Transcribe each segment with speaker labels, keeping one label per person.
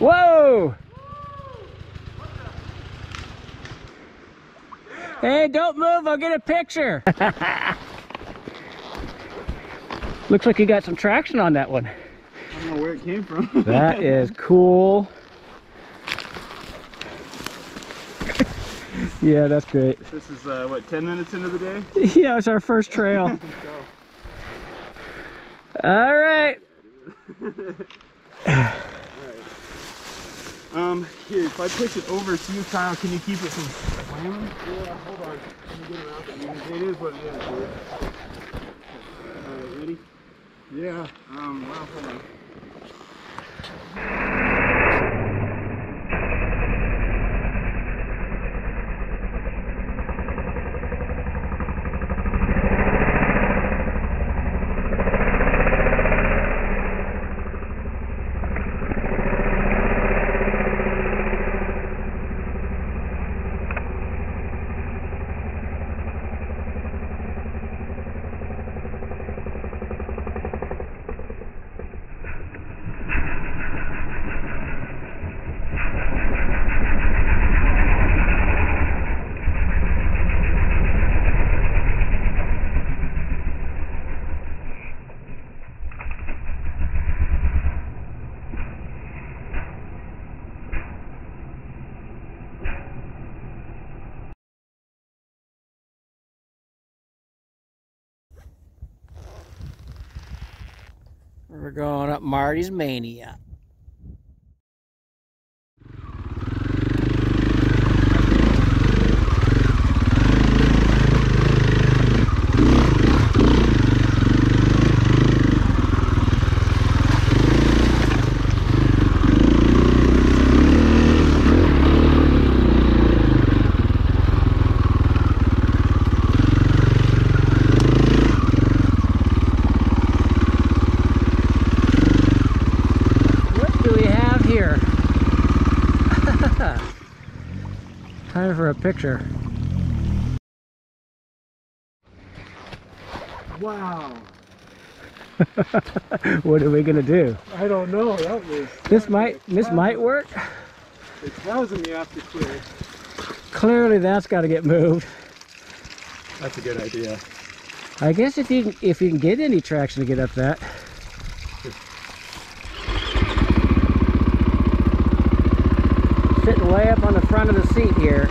Speaker 1: Whoa! Hey, don't move, I'll get a picture. Looks like you got some traction on that one.
Speaker 2: I don't know where it came from.
Speaker 1: that is cool. yeah, that's great.
Speaker 2: This is, uh, what, 10 minutes into the day?
Speaker 1: yeah, it's our first trail. All right.
Speaker 2: Um, here, if I push it over to you, Kyle, can you keep it from slamming? Yeah, hold on. Let me get around it. It is what it is, dude. Alright, ready? Yeah. Um, well, hold on.
Speaker 1: We're going up Marty's Mania. What do we have here? Time for a picture.
Speaker 2: Wow.
Speaker 1: what are we gonna do?
Speaker 2: I don't know. That was.
Speaker 1: This might this might work.
Speaker 2: It's housing me after clear.
Speaker 1: Clearly that's got to get moved.
Speaker 2: That's a good idea.
Speaker 1: I guess if you can, if you can get any traction to get up that. Way up on the front of the seat here.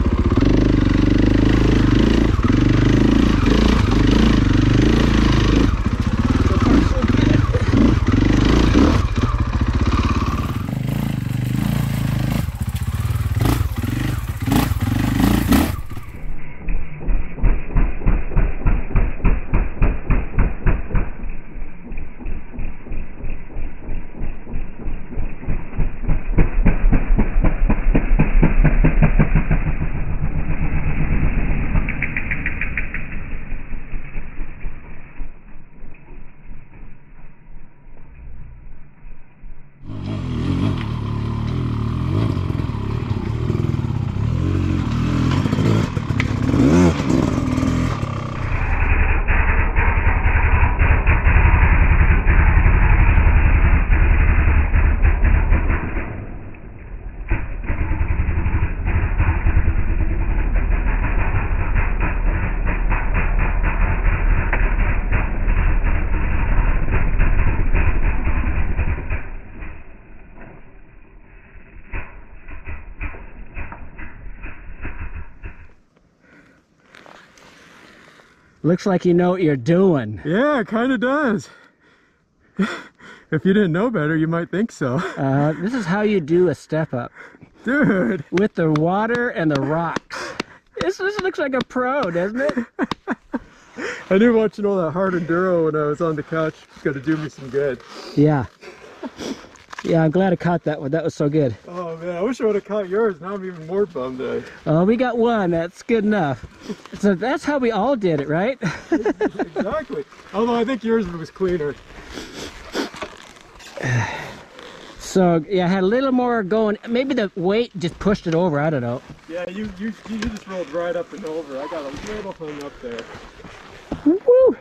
Speaker 1: Looks like you know what you're doing.
Speaker 2: Yeah, it kind of does. if you didn't know better, you might think so.
Speaker 1: Uh, this is how you do a step up
Speaker 2: Dude.
Speaker 1: with the water and the rocks. This, this looks like a pro, doesn't it?
Speaker 2: I knew watching all that hard enduro when I was on the couch was going to do me some good.
Speaker 1: Yeah. Yeah, I'm glad I caught that one. That was so good.
Speaker 2: Oh man, I wish I would have caught yours. Now I'm even more bummed out.
Speaker 1: Oh, we got one. That's good enough. So that's how we all did it, right?
Speaker 2: exactly. Although I think yours was cleaner.
Speaker 1: So yeah, I had a little more going. Maybe the weight just pushed it over. I don't know.
Speaker 2: Yeah, you you you just rolled right up and over. I got a little hung up there.
Speaker 1: Woo!